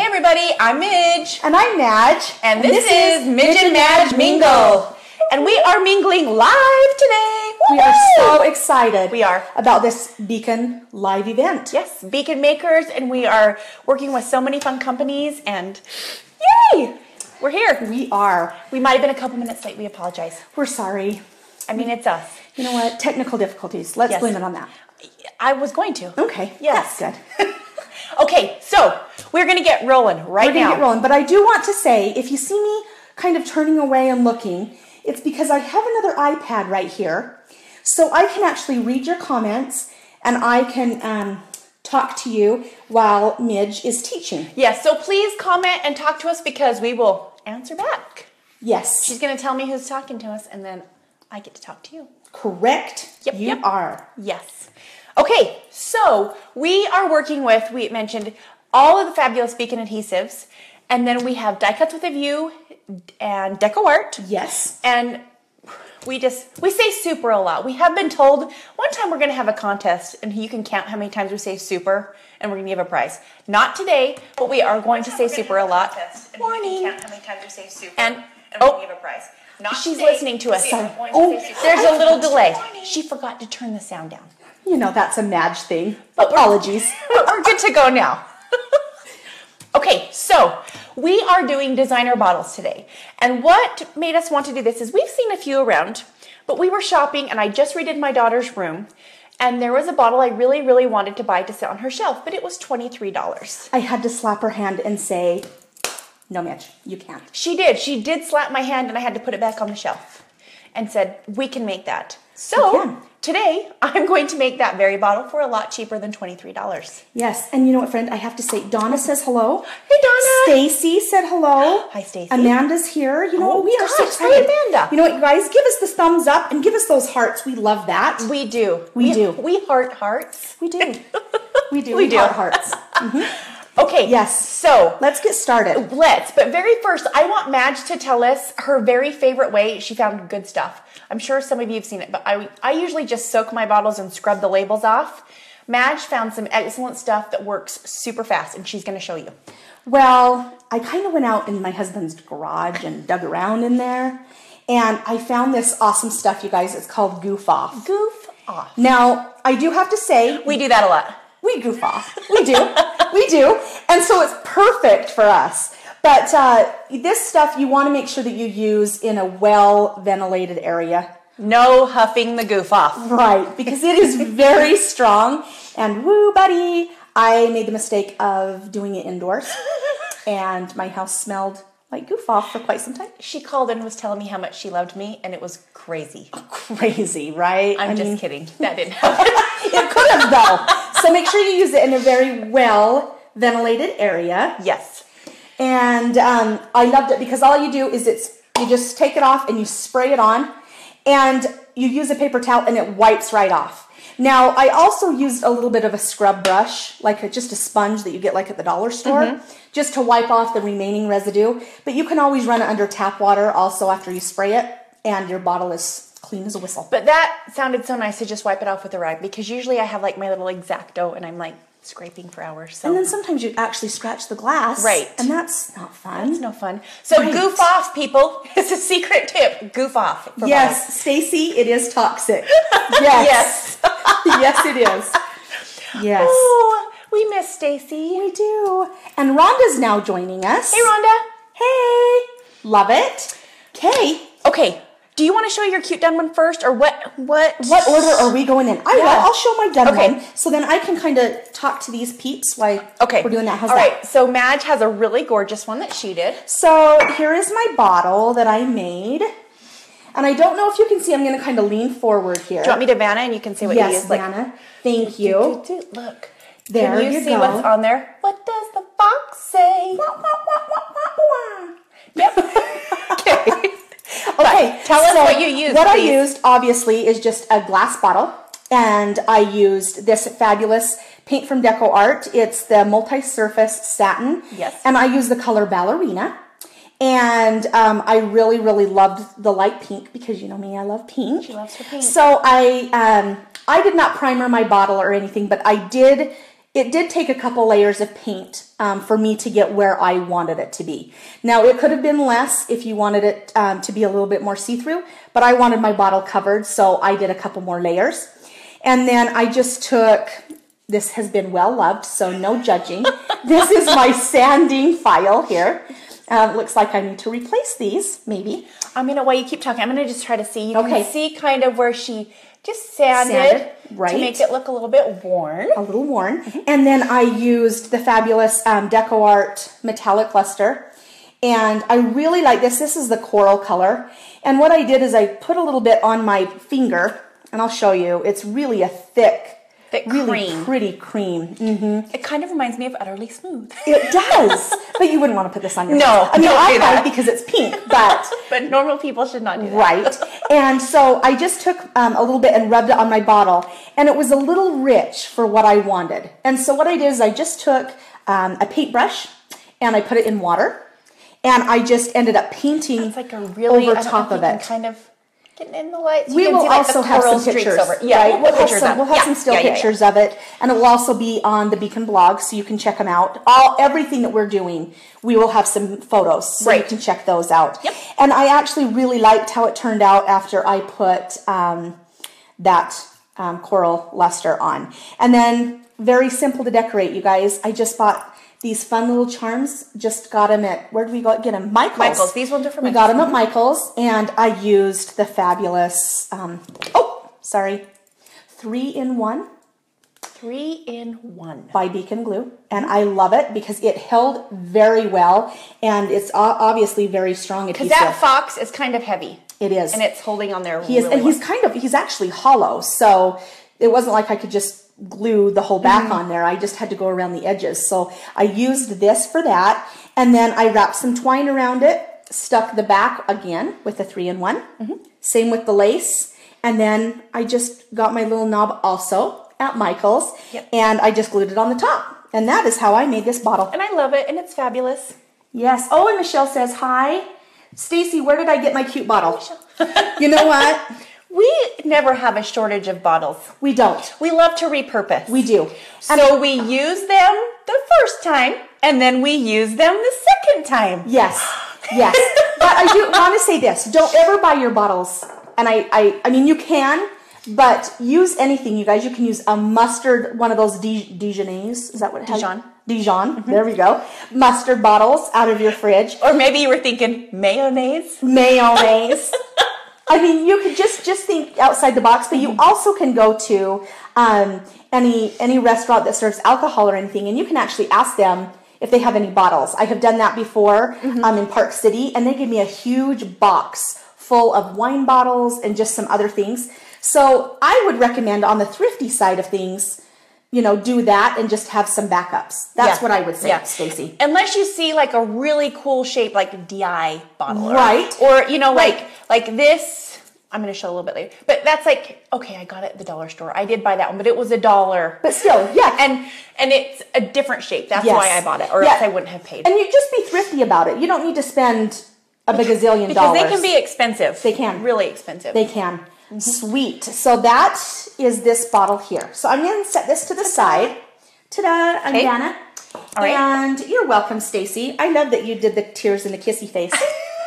Hey everybody, I'm Midge. And I'm Madge. And, this, is Midge and Madge Mingle. And we are mingling live today. We are so excited. We are. about this Beacon live event. Yes, beacon makers, and we are working with so many fun companies, and yay! We're here. We are. We might have been a couple minutes late. We apologize. We're sorry. I mean, it's us. You know what? Technical difficulties. Let's Yes. blame it on that. I was going to. Okay. Yes. That's good. Okay, so we're gonna get rolling right We're gonna now. get rolling. But I do want to say, if you see me kind of turning away and looking, it's because I have another iPad right here, so I can actually read your comments and I can um, talk to you while Midge is teaching. Yes, so please comment and talk to us because we will answer back. Yes. She's gonna tell me who's talking to us, and then I get to talk to you. correct. Yep, You yep. are. Yes. Okay, so we are working with, we mentioned all of the fabulous Beacon adhesives, and then we have Die Cuts with a View and Deco Art. Yes. And we just, we say super a lot. We have been told one time we're going to have a contest, and you can count how many times we say super, and we're going to give a prize. Not today, but we are going to say super a lot. Morning. Count how many times we say super, And, and oh, we give a prize. Not she's today, listening to us. we Sorry. are going to Oh. There's a oh, little delay. She forgot to turn the sound down. You know, that's a Madge thing. Apologies. We're good to go now. okay, so we are doing designer bottles today. And what made us want to do this is we've seen a few around, but we were shopping and I just redid my daughter's room. And there was a bottle I really, really wanted to buy to sit on her shelf, but it was $23. I had to slap her hand and say, No, Midge, you can't. She did. She did slap my hand and I had to put it back on the shelf and said, We can make that. We So can. today I'm going to make that very bottle for a lot cheaper than $23. Yes, and you know what, friend? I have to say, Donna says hello. Hey, Donna. Stacy said hello. Hi, Stacy. Amanda's here. You know Oh, what? We are so gosh, hi, excited. Amanda. You know what, you guys? Give us the thumbs up and give us those hearts. We love that. We do. We do. We heart hearts. We do. We do. We do. heart hearts. Mm-hmm. Okay. Yes. So Let's get started. let's. But very first, I want Madge to tell us her very favorite way she found good stuff. I'm sure some of you have seen it, but I I usually just soak my bottles and scrub the labels off. Madge found some excellent stuff that works super fast, and she's going to show you. Well, I kind of went out in my husband's garage and dug around in there, and I found this awesome stuff, you guys. It's called Goof Off. Goof off. Now, I do have to say, We do that a lot. We goof off. We do. we do. And so it's perfect for us. But uh, this stuff you want to make sure that you use in a well ventilated area. No huffing the goof off. Right, because it is very strong. And woo, buddy, I made the mistake of doing it indoors, and my house smelled like goof off for quite some time. She called and was telling me how much she loved me, and it was crazy. Crazy, right? I'm I just mean, kidding. That didn't happen. It could have though. so make sure you use it in a very well ventilated area. yes. and um, I loved it because all you do is it's you just take it off and you spray it on, and you use a paper towel and it wipes right off. Now I also used a little bit of a scrub brush, like a, just a sponge that you get like at the dollar store, mm-hmm. just to wipe off the remaining residue. But you can always run it under tap water also after you spray it, and your bottle is clean as a whistle. But that sounded so nice to just wipe it off with a rag because usually I have like my little X-Acto and I'm like scraping for hours. So and then sometimes you actually scratch the glass, Right. And that's not fun. it's no fun. So Right. goof off, people. It's a secret tip. Goof off. Yes, Stacy, it is toxic. Yes. Yes. yes, it is. Yes. Oh, we miss Stacy. We do. And Rhonda's now joining us. Hey, Rhonda. Hey. Love it. Okay. Okay. Do you want to show your cute done one first, or what? What? What order are we going in? I will. I'll show my done Okay. one. So then I can kind of talk to these peeps while Okay. we're doing that. How's All that? right. So Madge has a really gorgeous one that she did. So here is my bottle that I made. And I don't know if you can see, I'm going to kind of lean forward here. Do you want me to Vanna and you can see what yes, you use? Like, Vanna. Thank you. do, do, do. Look. There Can you, you see go. what's on there? What does the fox say? Yep. okay. Okay, tell us what you used, What please. I used, obviously, is just a glass bottle, and I used this fabulous paint from Deco Art. It's the multi-surface satin. Yes. And I used the color ballerina. And um, I really, really loved the light pink because you know me, I love pink. She loves her pink. So I, um, I did not primer my bottle or anything, but I did. It did take a couple layers of paint um, for me to get where I wanted it to be. Now, it could have been less if you wanted it um, to be a little bit more see-through, but I wanted my bottle covered, so I did a couple more layers. And then I just took, this has been well loved, so no judging. this is my sanding file here. Uh, looks like I need to replace these, maybe. I'm gonna while you keep talking. I'm gonna just try to see. You Okay. can see kind of where she just sanded, Sanded, right. to make it look a little bit worn. a little worn. And then I used the fabulous um, Deco Art metallic luster. And I really like this. This is the coral color. And what I did is I put a little bit on my finger, and I'll show you. It's really a thick, Thick really cream. pretty cream. Mm, It kind of reminds me of Utterly Smooth, It does, but you wouldn't want to put this on your No, hands. I mean, I that. might because it's pink, but but normal people should not do that. right. And so I just took um, a little bit and rubbed it on my bottle, and it was a little rich for what I wanted. And so what I did is I just took um, a paintbrush and I put it in water, and I just ended up painting It's like a really over top of it. Kind of in the lights. We will see, like, also have some pictures. Over. Yeah, right? we'll, we'll, have pictures some, we'll have Yeah, some still yeah, yeah, pictures of it, and it will also be on the Beacon blog, so you can check them out. All everything that we're doing, we will have some photos, so you can check those out. Yep. And I actually really liked how it turned out after I put um, that um, coral luster on, and then very simple to decorate. You guys, I just bought. These fun little charms, just got them at, where did we go get them? Michael's. Michael's. These ones are from We got them at Michael's, and I used the fabulous, um, oh, sorry, three in one Three in one. by Beacon Glue, and I love it because it held very well, and it's obviously very strong adhesive. That fox is kind of heavy, it is, and it's holding on there. he is, really and he's kind of he's actually hollow, so it wasn't like I could just glue the whole back Mm-hmm. on there. I just had to go around the edges. So I used this for that, and then I wrapped some twine around it, stuck the back again with a three in one. Mm-hmm. Same with the lace, and then I just got my little knob also at Michael's, Yep. and I just glued it on the top. And that is how I made this bottle. and I love it, and it's fabulous. Yes. Oh, and Michelle says hi. Stacy, where did I get my cute bottle? you know what? We never have a shortage of bottles. We don't. We love to repurpose. We do. So we use them the first time, and then we use them the second time. Yes, yes. but I do want to say this: don't ever buy your bottles. And I, I, I mean, you can, but use anything, you guys. You can use a mustard, one of those Di- Dijonnaise. Is that what it has? Dijon. Dijon. Mm-hmm. There we go. Mustard bottles out of your fridge. Or maybe you were thinking mayonnaise. mayonnaise. I mean, you could just just think outside the box, but you also can go to um, any any restaurant that serves alcohol or anything, and you can actually ask them if they have any bottles. I have done that before um, in Park City, and they give me a huge box full of wine bottles and just some other things. So I would recommend on the thrifty side of things, you know, do that and just have some backups. That's Yeah. what I would say, Yeah. Stacy. Unless you see like a really cool shape, like DI bottle, Right. Or you know, Right. like like this. I'm going to show a little bit later, but that's like okay. I got it at the dollar store. I did buy that one, but it was a dollar. But still, yeah, and and it's a different shape. That's Yes. why I bought it, or Yeah. else I wouldn't have paid. And you just be thrifty about it. You don't need to spend a gazillion because dollars. Because they can be expensive. They can. really expensive. They can. Sweet. So that is this bottle here. So I'm going to set this to the side. Ta-da! I'm Okay. Dana. All right. And you're welcome, Stacy. I love that you did the tears in the kissy face.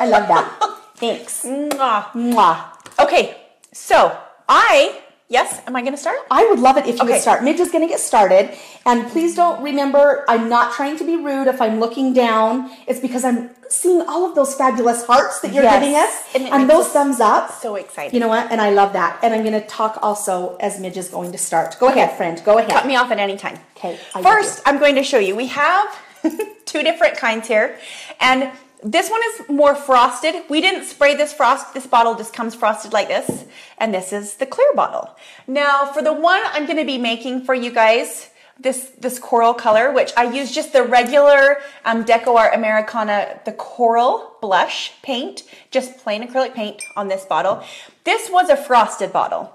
I love that. Thanks. Mwah. Mwah. Okay, so I yes. Am I going to start? I would love it if you Okay. would start. Midge is going to get started. And please don't remember, I'm not trying to be rude if I'm looking down. It's because I'm seeing all of those fabulous hearts that you're Yes. giving us And and, those thumbs up. So excited. You know what? And I love that. And I'm going to talk also as Midge is going to start. Go ahead, friend. Go ahead. cut me off at any time. Okay, I First, I'm going to show you. We have two different kinds here, and this one is more frosted. We didn't spray this frost. This bottle just comes frosted like this, and this is the clear bottle. Now, for the one I'm going to be making for you guys, this this coral color, which I use just the regular um, Deco Art Americana, the coral blush paint, just plain acrylic paint on this bottle. This was a frosted bottle.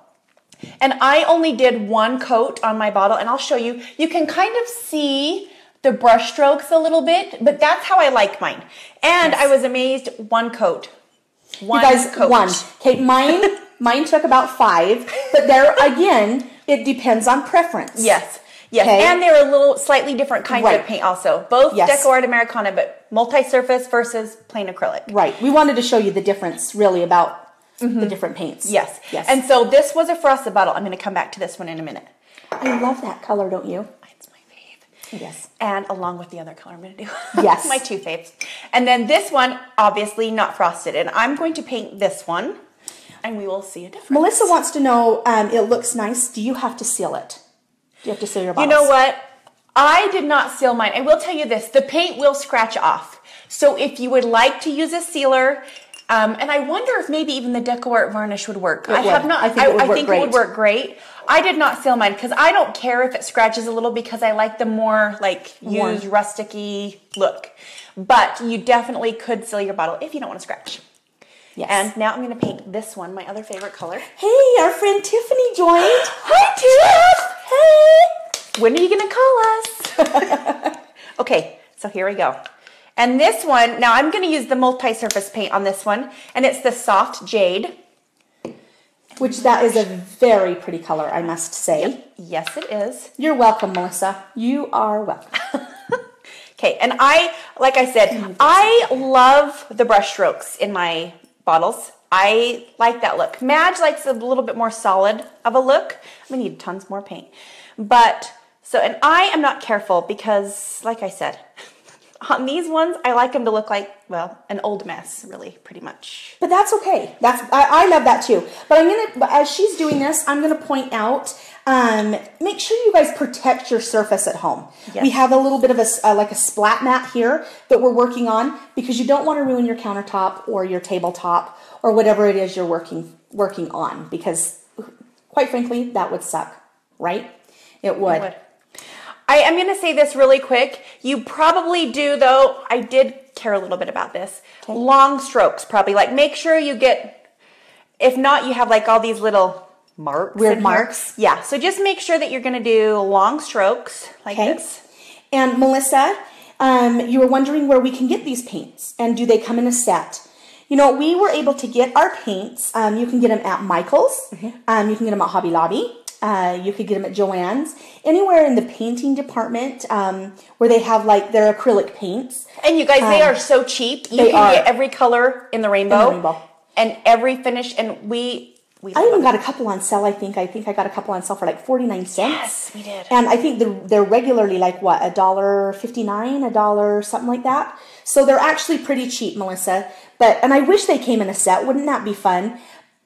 And I only did one coat on my bottle, and I'll show you. You can kind of see the brush strokes a little bit, but that's how I like mine. And I was amazed, one coat. One You guys, coat. one. Okay, mine, mine took about five. But there, again, it depends on preference. Yes. Yes, Okay. and they're a little slightly different kinds Right. of paint also. Both Yes. Deco Art Americana, but multi-surface versus plain acrylic. Right. We wanted to show you the difference really about the different paints. Mm-hmm. Yes. Yes. And so this was a frosted bottle. I'm going to come back to this one in a minute. I love that color, don't you? It's my fave. Yes. And along with the other color I'm going to do. Yes. my two faves. And then this one, obviously not frosted. And I'm going to paint this one and we will see a difference. Melissa wants to know, um, it looks nice. Do you have to seal it? Do you have to seal your You know what? I did not seal mine. I will tell you this the paint will scratch off. So if you would like to use a sealer, um, and I wonder if maybe even the Deco Art varnish would work. I would. have not. I think it would work it would work great. I did not seal mine because I don't care if it scratches a little because I like the more like used rusticy look. But you definitely could seal your bottle if you don't want to scratch. Yes. And now I'm going to paint this one, my other favorite color. hey, our friend Tiffany joined. Hi, Tiff. Hey. When are you going to call us? okay, so here we go. And this one, now I'm going to use the multi-surface paint on this one, and it's the soft jade. Which that is a very pretty color, I must say. Yes, it is. You're welcome, Melissa. You are welcome. Okay, and I, like I said, I love the brush strokes in my bottles. I like that look. Madge likes a little bit more solid of a look. We need tons more paint. But, so, and I am not careful because, like I said, on these ones, I like them to look like, well, an old mess, really, pretty much. But that's okay. That's I, I love that too. But I'm gonna as she's doing this, I'm gonna point out. Um, make sure you guys protect your surface at home. Yes. We have a little bit of a uh, like a splat mat here that we're working on because you don't want to ruin your countertop or your tabletop or whatever it is you're working working on because quite frankly that would suck, right? It would. would. I am going to say this really quick. You probably do, though. I did care a little bit about this. Long strokes, probably. Like, make sure you get, if not, you have like all these little marks. Weird here. marks. Yeah. So just make sure that you're going to do long strokes like Okay. this. And Melissa, um, you were wondering where we can get these paints and do they come in a set? You know, we were able to get our paints. Um, you can get them at Michael's. Um, you can get them at Hobby Lobby. Uh, you could get them at Joann's. Anywhere in the painting department um, where they have like their acrylic paints. And you guys, they Um, are so cheap. You they can are. get every color in the rainbow. rainbow. And every finish. And we, we I even got a couple on sale. I think. I think I got a couple on sale for like forty nine cents. Yes, we did. And I think they're, they're regularly like what a dollar fifty nine, a dollar something like that. So they're actually pretty cheap, Melissa. But and I wish they came in a set. Wouldn't that be fun?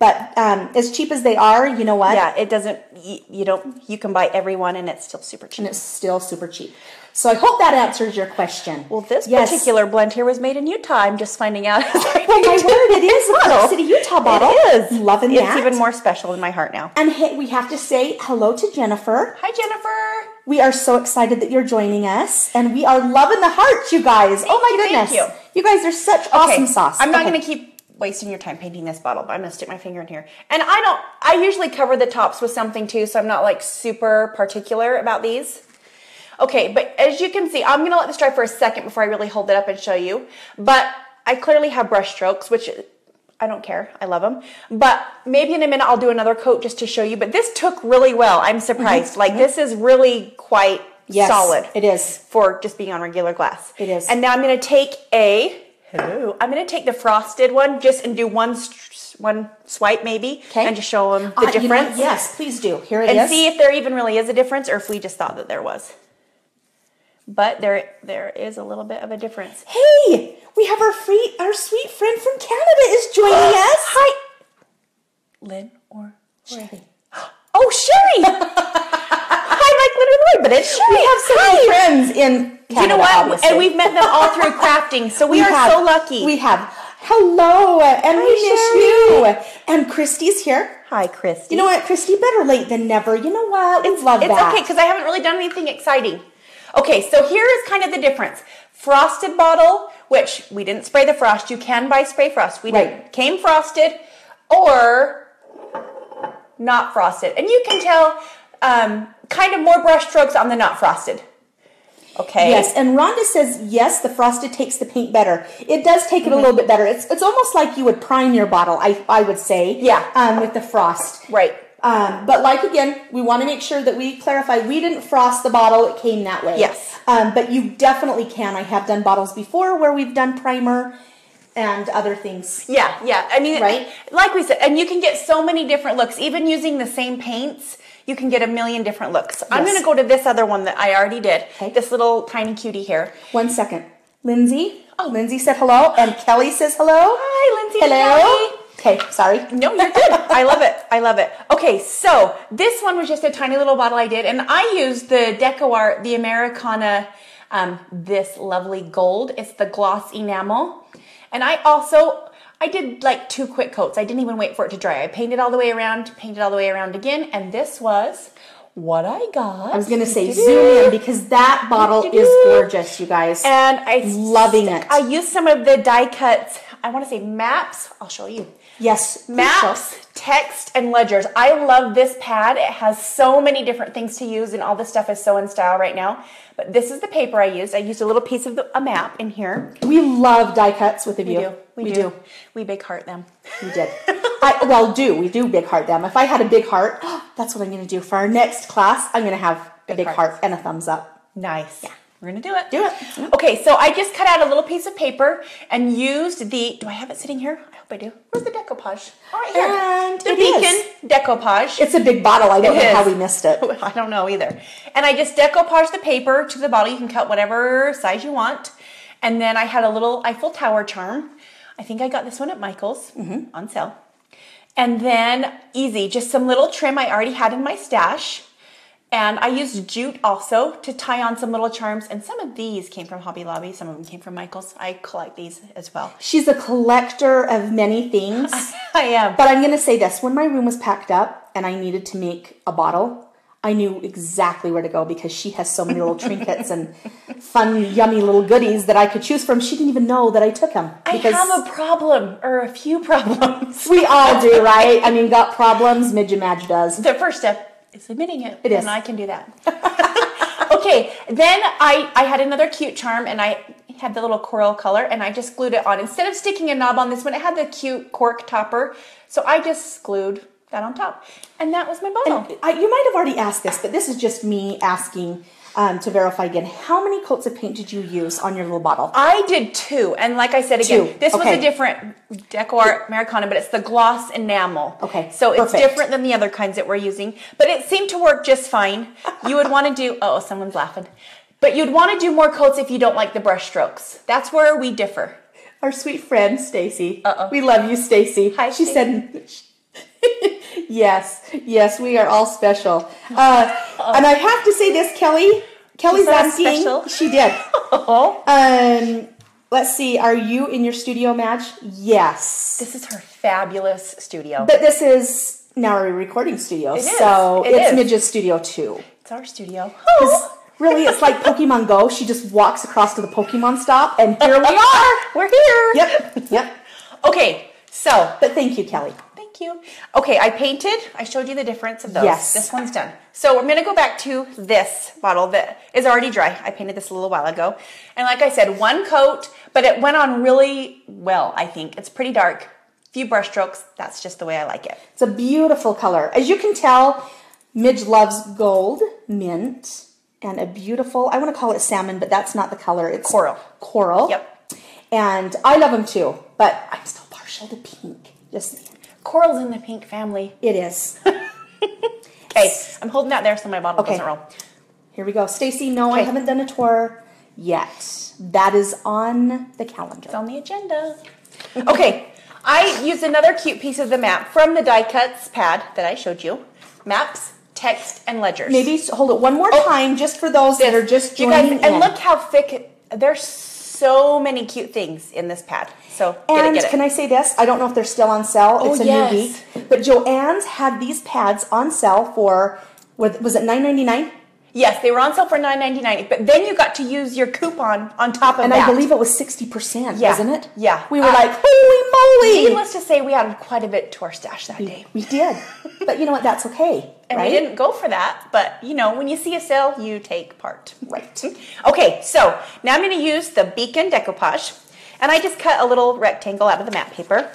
But um, as cheap as they are, you know what? Yeah, it doesn't, you, you don't, you can buy every one and it's still super cheap. And it's still super cheap. So I hope that answers your question. Well, this Yes. particular blend here was made in Utah. I'm just finding out. Well, my word, it is a. Park City, Utah bottle. It is. Loving it's that. even more special in my heart now. And hey, we have to say hello to Jennifer. Hi, Jennifer. We are so excited that you're joining us, and we are loving the hearts, you guys. oh my you, thank goodness, you. guys are such awesome sauce. I'm not Okay. going to keep wasting your time painting this bottle, but I'm to stick my finger in here. And I don't, I usually cover the tops with something too, so I'm not like super particular about these. Okay, but as you can see, I'm going to let this dry for a second before I really hold it up and show you. But I clearly have brush strokes, which I don't care. I love them. But maybe in a minute I'll do another coat just to show you. But this took really well. I'm surprised. Like this is really quite Mm-hmm. Yes, solid It is. for just being on regular glass. It is. And now I'm going to take a hello. I'm going to take the frosted one just and do one one swipe maybe Okay. and just show them the Uh, you know difference. yes, please do. Here it is. And see if there even really is a difference or if we just thought that there was. But there there is a little bit of a difference. hey, we have our free, our sweet friend from Canada is joining us. Hi. Lynn or Sherry. Oh, Sherry. Hi, Lloyd, but it's. We have so many friends in Canada. you know what? obviously. And we've met them all through crafting, so we, We are have- so lucky. We have. Hello, and we miss you. And Christy's here. Hi, Christy. You know what, Christy? Better late than never. You know what? We love it's that. okay because I haven't really done anything exciting. Okay, so here is kind of the difference. Frosted bottle, which we didn't spray the frost. You can buy spray frost. We Right. didn't. Came frosted or not frosted. And you can tell um, kind of more brush strokes on the not frosted. Okay. Yes, and Rhonda says yes. The frosted takes the paint better. It does take it Mm-hmm. a little bit better. It's it's almost like you would prime your bottle. I I would say. Yeah. Um, with the frost. Right. Um, but like again, we want to make sure that we clarify we didn't frost the bottle; it came that way. Yes. Um, but you definitely can. I have done bottles before where we've done primer and other things. Yeah, yeah. I mean, Right? like we said, and you can get so many different looks. Even using the same paints, you can get a million different looks. I'm going to go to this other one that I already did. Okay. This little tiny cutie here. One second, Lindsay. Oh, Lindsay said hello, and Kelly says hello. Hi, Lindsay. Hello. Okay, sorry. No, you're good. I love it. I love it. Okay, so this one was just a tiny little bottle I did, and I used the Deco Art, the Americana, um, this lovely gold. It's the gloss enamel, and I also I did like two quick coats. I didn't even wait for it to dry. I painted all the way around, painted all the way around again, and this was what I got. I was gonna say zoom in because that bottle is gorgeous, you guys. and I Loving it. I used some of the die cuts. I want to say maps. I'll show you. yes, Maps, text, and ledgers. I love this pad. It has so many different things to use, and all this stuff is so in style right now. But this is the paper I used. I used a little piece of the, a map in here. We love die cuts with a view. Do. We, do. We big heart them. We did. I, well, do we do big heart them? If I had a big heart, that's what I'm going to do for our next class. I'm going to have a Big big hearts. heart and a thumbs up. Nice. Yeah. We're gonna do it. Do it. Mm-hmm. Okay, so I just cut out a little piece of paper and used the. Do I have it sitting here? I hope I do. Where's the decoupage? All right here. And the beacon is. decoupage. It's a big bottle. I don't It know how we missed it. I don't know either. And I just decoupage the paper to the bottle. You can cut whatever size you want. And then I had a little Eiffel Tower charm. I think I got this one at Michael's Mm-hmm. on sale. And then easy, just some little trim I already had in my stash. And I used jute also to tie on some little charms. And some of these came from Hobby Lobby. Some of them came from Michael's. I collect these as well. She's a collector of many things. I am. But I'm going to say this when my room was packed up and I needed to make a bottle, I knew exactly where to go because she has so many little trinkets and fun, yummy little goodies that I could choose from. She didn't even know that I took them. I have a problem or a few problems. we all do, right? I mean, got problems, Midge and Madge does. The first step is admitting it. It is. And I can do that. okay, then I, I had another cute charm and I had the little coral color and I just glued it on. Instead of sticking a knob on this one, it had the cute cork topper. So I just glued that on top. And that was my bottle. I, you might have already asked this, but this is just me asking um, to verify again. How many coats of paint did you use on your little bottle? I did two, and like I said again, Two, this was a different Deco Art Americana, but it's the gloss enamel. Okay, so it's perfect. different than the other kinds that we're using, but it seemed to work just fine. You would want to do oh, someone's laughing, but you'd want to do more coats if you don't like the brush strokes. That's where we differ. Our sweet friend Stacy. Uh-oh. We love you, Stacy. Hi, She Stacy. said, "Yes, yes, we are all special." Uh, and I have to say this, Kelly. Kelly's asking. special? She did. Oh, Um, let's see. Are you in your studio, Madge? Yes. this is her fabulous studio. But this is now a recording studio, so It it's is. Midge's studio too. it's our studio. 'Cause really, it's like Pokemon Go. She just walks across to the Pokemon stop, and here we are. We're here. Yep, yep. Okay, so But thank you, Kelly. Thank you. Okay, I painted. I showed you the difference of those. Yes. This one's done. So I'm going to go back to this bottle that is already dry. I painted this a little while ago. And like I said, one coat, but it went on really well, I think. It's pretty dark. Few brush strokes. That's just the way I like it. It's a beautiful color. As you can tell, Midge loves gold, mint, and a beautiful, I want to call it salmon, but that's not the color. It's Coral. Coral. Yep. And I love them too, but I'm still partial to pink. Just, Coral's in the pink family. it is. Okay, I'm holding that there so my bottle Okay. doesn't roll. Here we go. Stacy, no, I haven't done a tour yet. That is on the calendar. It's on the agenda. okay, I used another cute piece of the map from the die cuts pad that I showed you. Maps, text, and ledgers. Maybe hold it one more oh. time just for those that are just you guys, joining and in. look how thick. it- There's so many cute things in this pad. So get And it, get can. I say this? I don't know if they're still on sale. Oh, it's a yes. new week. But Joann's had these pads on sale for was was it nine ninety nine? yes, they were on sale for nine ninety nine, but then you got to use your coupon on top of And that. I believe it was sixty percent, Yeah. wasn't it? Yeah. We were Uh, like, holy moly! Needless to say, we added quite a bit to our stash that day. We did. but you know what? That's okay. And right? we didn't go for that, but you know, when you see a sale, you take part. Right. Okay, so now I'm going to use the beacon decoupage, and I just cut a little rectangle out of the map paper.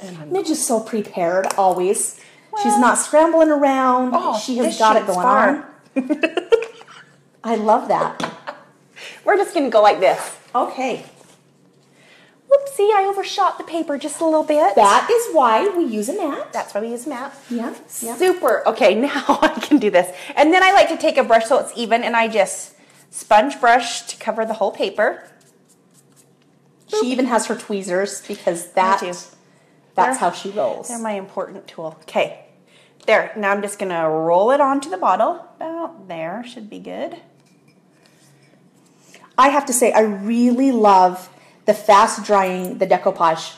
And Midge is so prepared always. She's not scrambling around. Oh, she has got it going far. on. I love that. We're just gonna go like this. Okay. Whoopsie, I overshot the paper just a little bit. That is why we use a mat. That's why we use a mat. Yeah. yeah. Super. Okay, now I can do this. And then I like to take a brush so it's even and I just sponge brush to cover the whole paper. She even has her tweezers because that that's They're- how she rolls. They're my important tool. Okay. There. Now I'm just gonna roll it onto the bottle. About there. Should be good. I have to say, I really love the fast drying, the decoupage.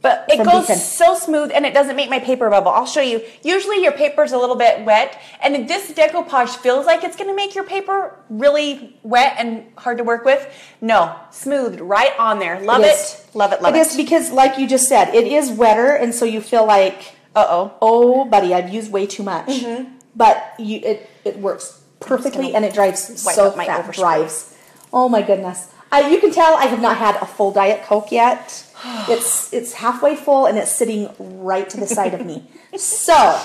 But it goes Beacon. so smooth and it doesn't make my paper bubble. I'll show you. Usually your paper's a little bit wet and this decoupage feels like it's gonna make your paper really wet and hard to work with. No, smoothed right on there. Love It it. Love it, love It it. is because, like you just said, it is wetter, and so you feel like, Uh-oh. oh, buddy, I've used way too much. Mm-hmm. But you, it it works perfectly, and it dries so fast. Drives. Oh my goodness! I, you can tell I have not had a full diet coke yet. it's it's halfway full, and it's sitting right to the side of me. So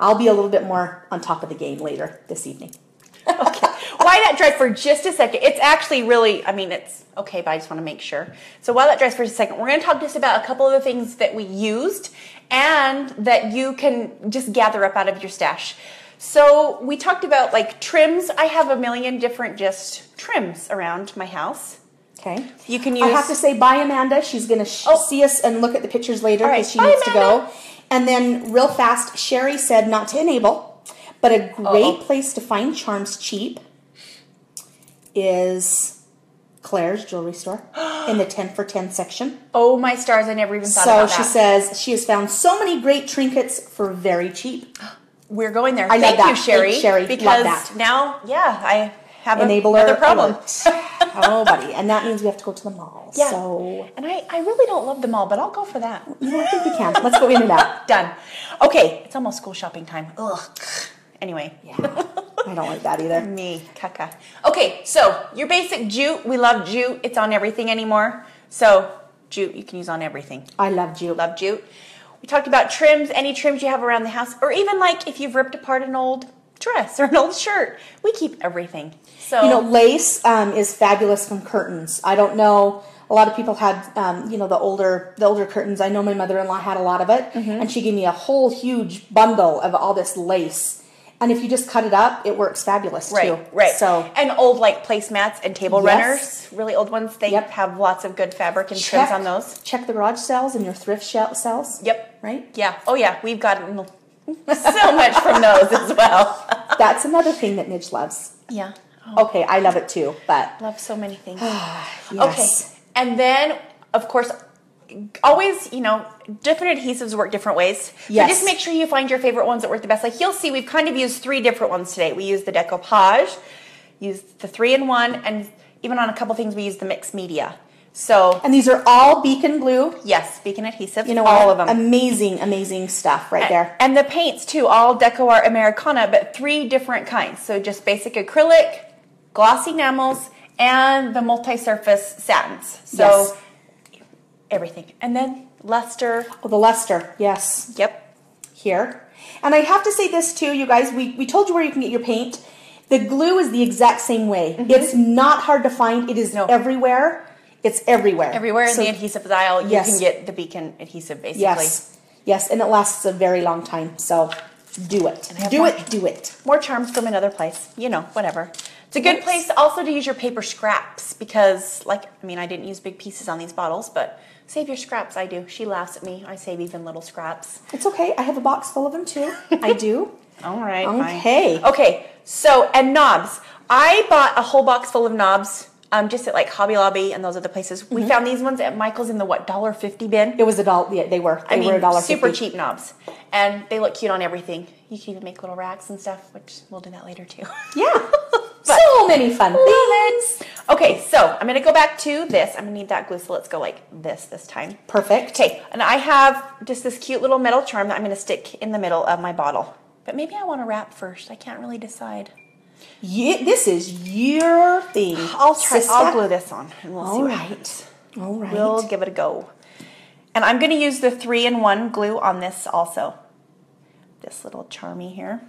I'll be a little bit more on top of the game later this evening. okay. While that dries for just a second, it's actually really, I mean, it's okay, but I just want to make sure. So while that dries for just a second, we're going to talk just about a couple of the things that we used and that you can just gather up out of your stash. So we talked about like trims. I have a million different just trims around my house. Okay. You can use. I have to say bye, Amanda. She's going to sh- Oh. see us and look at the pictures later All right. because she Bye, needs to go. And then, real fast, Sherry said not to enable, but a great Uh-oh. place to find charms cheap is Claire's jewelry store in the 10 for 10 section. Oh my stars, I never even thought So about she says she has found so many great trinkets for very cheap. We're going there. I love Thank that. you, Sherry. Thanks, Sherry. Love Because that. now, yeah, I have a- Enabler another problem. oh, buddy. And that means we have to go to the mall. Yeah. So, And I, I really don't love them all, but I'll go for that. you know, I think we can. Let's go in and out. Done. Okay, it's almost school shopping time. Ugh. Anyway, Yeah. I don't like that either. me, caca. Okay, so your basic jute, we love jute. It's on everything anymore. So jute you can use on everything. I love jute. Love jute. We talked about trims, any trims you have around the house, or even like if you've ripped apart an old dress or an old shirt. We keep everything. So You know, lace um, is fabulous from curtains. I don't know. A lot of people had, um, you know, the older the older curtains. I know my mother in law had a lot of it, Mm-hmm. and she gave me a whole huge bundle of all this lace. And if you just cut it up, it works fabulous Right, too. right. So and old like placemats and table Yes. runners, really old ones. They Yep. have lots of good fabric and check trims on those. Check the garage sales and your thrift sales. Yep. Right. Yeah. Oh yeah, we've gotten so much from those as well. That's another thing that Midge loves. Yeah. Oh, Okay, I love it too. But love so many things. yes. Okay. And then, of course, always, you know, different adhesives work different ways. Yes. So just make sure you find your favorite ones that work the best. Like you'll see, we've kind of used three different ones today. We used the decoupage, used the three in one, and even on a couple things we used the mixed media. So And these are all Beacon Blue. yes, Beacon adhesive, You know all what? of them. Amazing, amazing stuff right there. And the paints too, all Deco Art Americana, but three different kinds. So just basic acrylic, glossy enamels, and the multi-surface satins. So Yes. everything. And then luster. Oh, the luster. Yes. Yep. here. And I have to say this too, you guys. We, we told you where you can get your paint. The glue is the exact same way. Mm-hmm. It's not hard to find. It is. No. everywhere. It's everywhere. Everywhere in the adhesive aisle, you Yes. can get the Beacon adhesive basically. Yes. Yes, and it lasts a very long time. So do it. Do more- it. Do it. More charms from another place. You know, whatever. It's a good Yes. place also to use your paper scraps because, like, I mean, I didn't use big pieces on these bottles, but save your scraps. I do. She laughs at me. I save even little scraps. It's okay. I have a box full of them too. I do. All right. Okay. Fine. Okay. So and knobs. I bought a whole box full of knobs. Um, just at like Hobby Lobby and those other places. Mm-hmm. We found these ones at Michael's in the what dollar fifty bin. It was a dollar. Yeah, they were. They I mean, were a dollar super cheap knobs, and they look cute on everything. You can even make little racks and stuff, which we'll do that later too. Yeah. so many fun things. Okay, so I'm gonna go back to this. I'm gonna need that glue, so let's go like this this time. Perfect. Okay, and I have just this cute little metal charm that I'm gonna stick in the middle of my bottle. But maybe I want to wrap first. I can't really decide. Yeah, this is your thing. I'll try. sister. I'll glue this on, and we'll see All right. All right. We'll give it a go. And I'm going to use the three in one glue on this also. this little charmy here,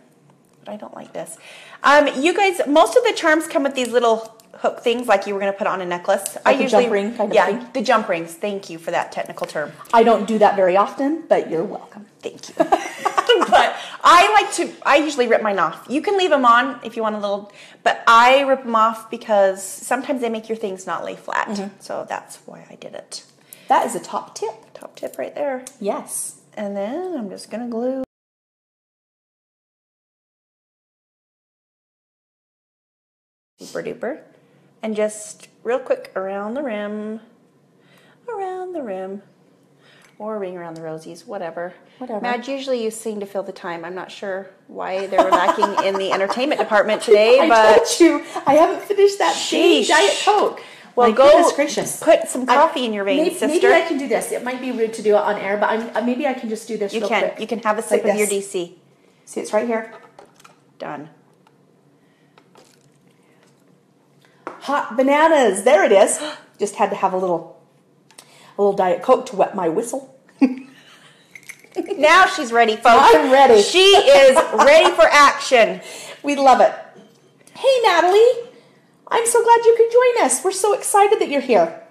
but I don't like this. Um, you guys, most of the charms come with these little hook things, like you were going to put on a necklace. I Like a jump ring kind of yeah, thing? the jump rings. Thank you for that technical term. I don't do that very often, but you're welcome. Thank you. but I like to, I usually rip mine off. You can leave them on if you want a little, but I rip them off because sometimes they make your things not lay flat. Mm-hmm. So that's why I did it. That is a top tip. Top tip right there. Yes. And then I'm just going to glue. Super duper. And just real quick around the rim, around the rim, or ring around the rosies, whatever. Whatever. Madge, usually you seem to fill the time. I'm not sure why they're lacking in the entertainment department today, I but told you I haven't finished that Sheesh. Diet Coke. Well, My go gracious. put some I- coffee in your veins, maybe, sister. Maybe I can do this. It might be rude to do it on air, but I'm, uh, maybe I can just do this you real can. quick. You can have a sip Like of your. DC. See, it's right here. Done. Hot bananas. There it is. Just had to have a little, a little Diet Coke to wet my whistle. Now she's ready, folks. I'm ready. She is ready for action. We love it. Hey, Natalie. I'm so glad you could join us. We're so excited that you're here.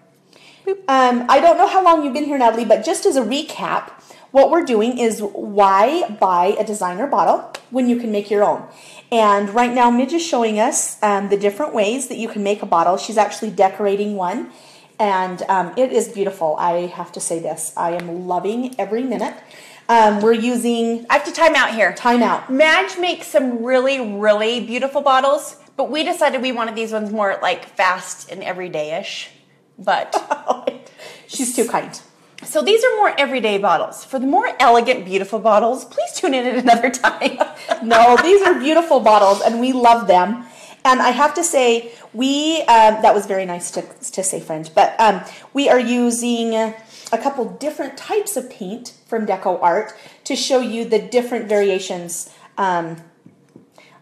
Um, I don't know how long you've been here, Natalie, but just as a recap, what we're doing is why buy a designer bottle when you can make your own. And right now, Midge is showing us um, the different ways that you can make a bottle. She's actually decorating one, and um, it is beautiful. I have to say this. I am loving every minute. Um, we're using I have to time out here. Time out. Madge makes some really, really beautiful bottles, but we decided we wanted these ones more like fast and everyday-ish. But She's too kind. so these are more everyday bottles. For the more elegant, beautiful bottles, please tune in at another time. no, these are beautiful bottles, and we love them. And I have to say, we um, that was very nice to, to say French, but um, we are using a couple different types of paint from Deco Art to show you the different variations um,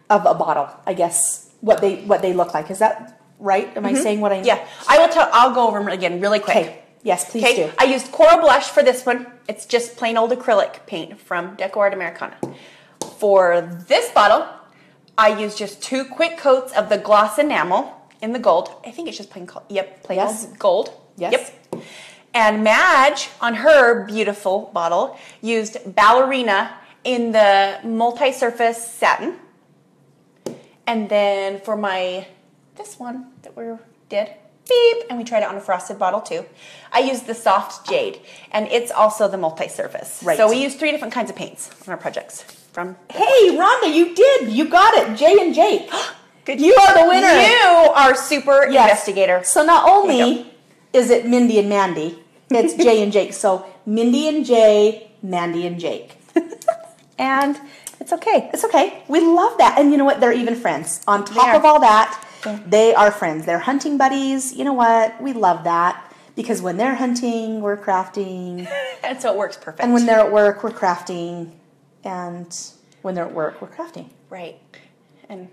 of a bottle. I guess what they what they look like. Is that right? Am I mm-hmm. saying what I? yeah, I will tell. I'll go over them again really quick. Okay. Yes, please Okay, do. I used Coral Blush for this one. It's just plain old acrylic paint from Deco Art Americana. For this bottle, I used just two quick coats of the gloss enamel in the gold. I think it's just plain, col- yep, plain Yes. gold. Yes. Yep. And Madge, on her beautiful bottle, used Ballerina in the multi-surface satin. And then for my, this one that we did, beep, and we tried it on a frosted bottle too. I used the soft jade, and it's also the multi-surface. Right. So we used three different kinds of paints on our projects. From Hey, Rhonda, you did. You got it. Jay and Jake. Good. You are the winner. You are super Yes. investigator. So not only is it Mindy and Mandy, it's Jay and Jake. So Mindy and Jay, Mandy and Jake. And it's okay. It's okay. We love that. And you know what? They're even friends. On top of all that, they are friends. They're hunting buddies. You know what? We love that. Because when they're hunting, we're crafting. And so it works perfect. And when they're at work, we're crafting. And when they're at work, we're crafting. right. And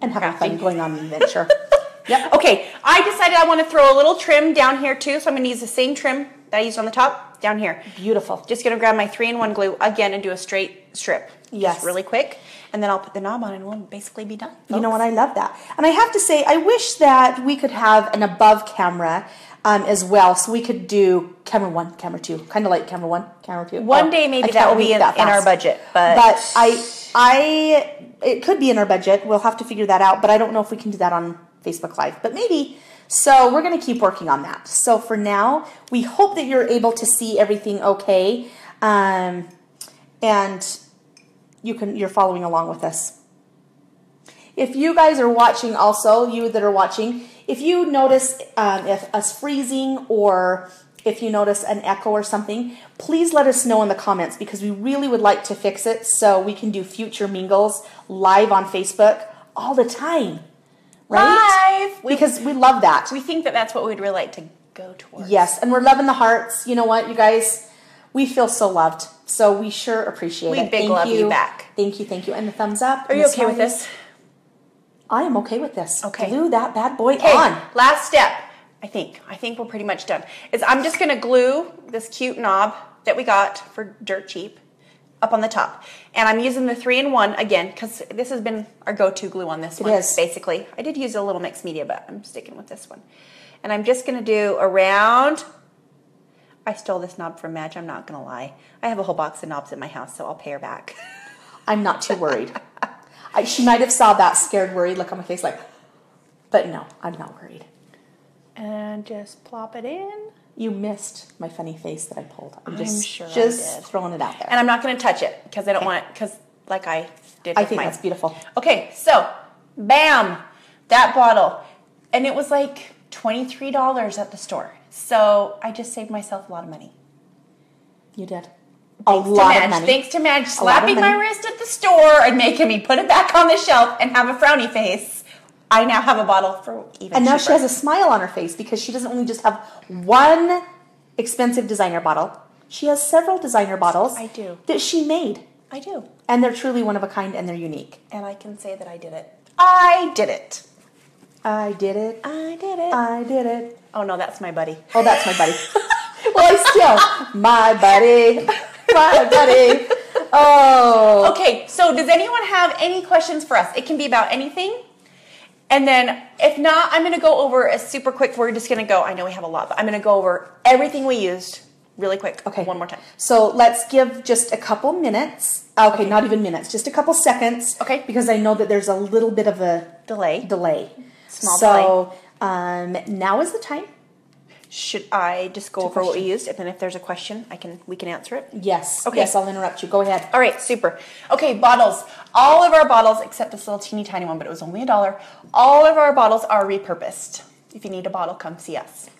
And having fun going on an adventure. yep. Okay, I decided I want to throw a little trim down here too, so I'm going to use the same trim that I used on the top down here. Beautiful. Just going to grab my three-in-one glue again and do a straight strip. Yes. Just really quick, and then I'll put the knob on and we'll basically be done. You know what? I love that. And I have to say, I wish that we could have an above camera um, as well, so we could do camera one, camera two, kind of like camera one, camera two. One Oh, day maybe that will be in, that in our budget, but, But I, I, it could be in our budget. We'll have to figure that out. But I don't know if we can do that on Facebook Live. But maybe. So we're going to keep working on that. So for now, we hope that you're able to see everything okay, um, and you can you're following along with us. If you guys are watching, also you that are watching, if you notice um, if us freezing or if you notice an echo or something, please let us know in the comments because we really would like to fix it so we can do future mingles live on Facebook all the time, right? Live! Because we love that. we think that that's what we'd really like to go towards. Yes, and we're loving the hearts. You know what, you guys? We feel so loved. So we sure appreciate We it. We big love you back. Thank you, thank you. And the thumbs up. Are you okay with this? I am okay with this. Okay. Glue that bad boy Okay, on. last step. I think. I think we're pretty much done. Is I'm just gonna glue this cute knob that we got for dirt cheap up on the top. And I'm using the three in one again because this has been our go-to glue on this It one. is. basically. I did use a little mixed media, but I'm sticking with this one. And I'm just gonna do around. I stole this knob from Madge. I'm not gonna lie. I have a whole box of knobs in my house, so I'll pay her back. I'm not too worried. I, she might have saw that scared, worried look on my face, like, but no, I'm not worried. and just plop it in. You missed my funny face that I pulled. I'm I'm just, sure I just throwing it out there. And I'm not gonna touch it because I don't Okay. want because like I did. I with think mine. that's beautiful. Okay, so bam, that bottle. And it was like $23 at the store. So I just saved myself a lot of money. You did. A Thanks to lot Madge. of money. Thanks to Madge slapping my wrist at the store and making me put it back on the shelf and have a frowny face. I now have a bottle for even And now she has a smile on her face because she doesn't only just have one expensive designer bottle. She has several designer bottles. I do. That she made. I do. And they're truly one of a kind and they're unique. And I can say that I did it. I did it. I did it. I did it. I did it. oh no, that's my buddy. Oh, that's my buddy. well, I still, my buddy, my buddy. Oh, Okay, so does anyone have any questions for us? It can be about anything. And then if not, I'm going to go over a super quick. We're just going to go. I know we have a lot, but I'm going to go over everything we used really quick. Okay. One more time. So let's give just a couple minutes. Okay, not even minutes, just a couple seconds. Okay. Because I know that there's a little bit of a Delay. delay. Small delay. so, um, now is the time. Should I just go over what we used, and then if there's a question, I can we can answer it. Yes. Okay. Yes, I'll interrupt you. Go ahead. All right, super. Okay, bottles. All of our bottles, except this little teeny tiny one, but it was only a dollar. All of our bottles are repurposed. If you need a bottle, come see us.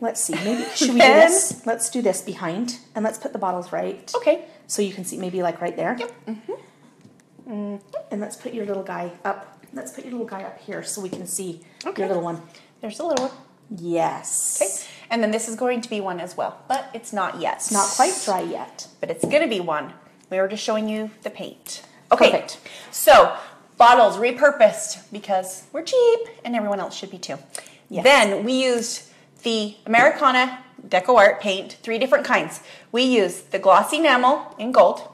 Let's see. Maybe should we do this? Let's do this behind, and let's put the bottles right. Okay. So you can see maybe like right there. Yep. Mhm. And let's put your little guy up. Let's put your little guy up here so we can see Okay. your little one. There's a little one. Yes. Okay. And then this is going to be one as well, but it's not yet. It's not quite dry yet. but it's going to be one. We were just showing you the paint. Okay. Perfect. So, bottles repurposed because we're cheap and everyone else should be too. Yes. Then we used the Americana Deco Art paint, three different kinds. We used the glossy enamel in gold.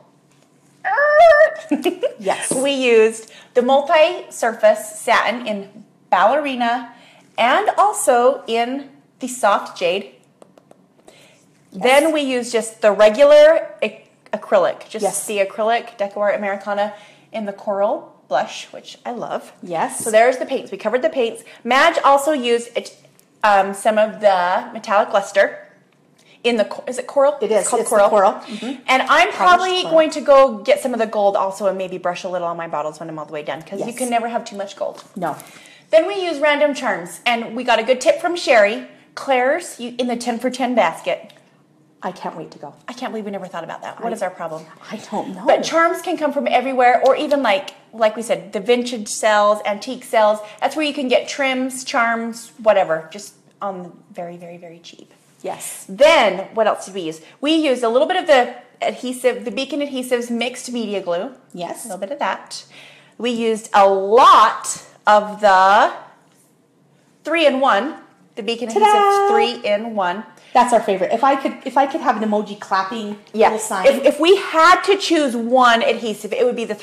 Yes. We used the multi-surface satin in ballerina and also in the soft jade. Then we use just the regular ac- acrylic, just Yes. the acrylic Deco Art Americana in the coral blush, which I love. Yes. So there's the paints. We covered the paints. Madge also used it, um, some of the metallic luster in the is it coral? It is. It's called It's coral. coral. Mhm. And I'm probably coral. going to go get some of the gold also and maybe brush a little on my bottles when I'm all the way done because you can never have too much gold. No. Then we use random charms and we got a good tip from Sherry. Claire's you- in the 10 for 10 basket. I can't wait to go. I can't believe we never thought about that. What I- is our problem? I don't know. But charms can come from everywhere, or even like like we said, the vintage cells, antique cells. That's where you can get trims, charms, whatever, just on very, very, very cheap. yes. Then what else did we use? We used a little bit of the adhesive, the Beacon Adhesives mixed media glue. Yes. A little bit of that. We used a lot of the three in one, the Beacon Ta-da! Adhesives three in one. That's our favorite. If I could, if I could have an emoji clapping Yes. sign. If, if we had to choose one adhesive, it would be the